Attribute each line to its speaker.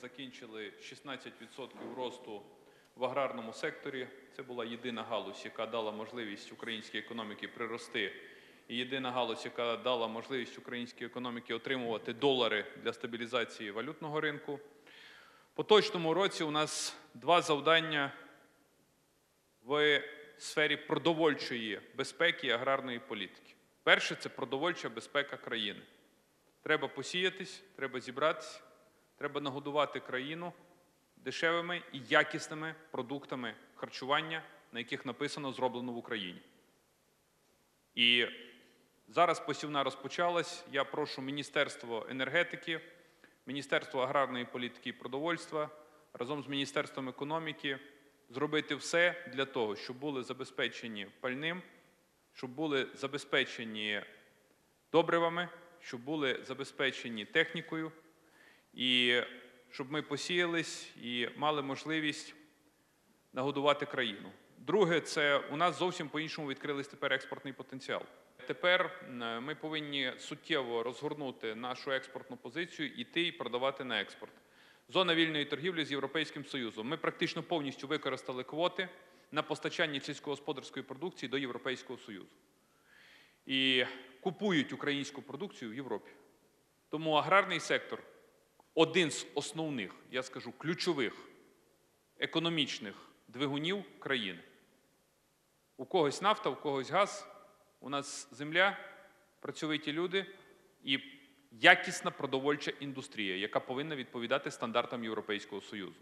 Speaker 1: закінчили 16% росту в аграрному секторі. Це була єдина галузь, яка дала можливість українській економіці прирости. І єдина галузь, яка дала можливість українській економіці отримувати долари для стабілізації валютного ринку. Поточному році у нас два завдання в сфері продовольчої безпеки і аграрної політики. Перше це продовольча безпека країни. Треба посіятись, треба зібратися, треба нагодувати країну дешевими і якісними продуктами харчування, на яких написано зроблено в Україні. І зараз посівна розпочалась. Я прошу Міністерство енергетики, Міністерство аграрної політики і продовольства разом з Міністерством економіки зробити все для того, щоб були забезпечені пальним, щоб були забезпечені добривами, щоб були забезпечені технікою, і щоб ми посіялись і мали можливість нагодувати країну. Друге, це у нас зовсім по-іншому відкрились тепер експортний потенціал. Тепер ми повинні суттєво розгорнути нашу експортну позицію, іти і продавати на експорт. Зона вільної торгівлі з Європейським Союзом. Ми практично повністю використали квоти на постачання сільськогосподарської продукції до Європейського Союзу. І купують українську продукцію в Європі. Тому аграрний сектор один з основних, я скажу, ключових економічних двигунів країни. У когось нафта, у когось газ, у нас земля, працьовиті люди і якісна продовольча індустрія, яка повинна відповідати стандартам Європейського Союзу.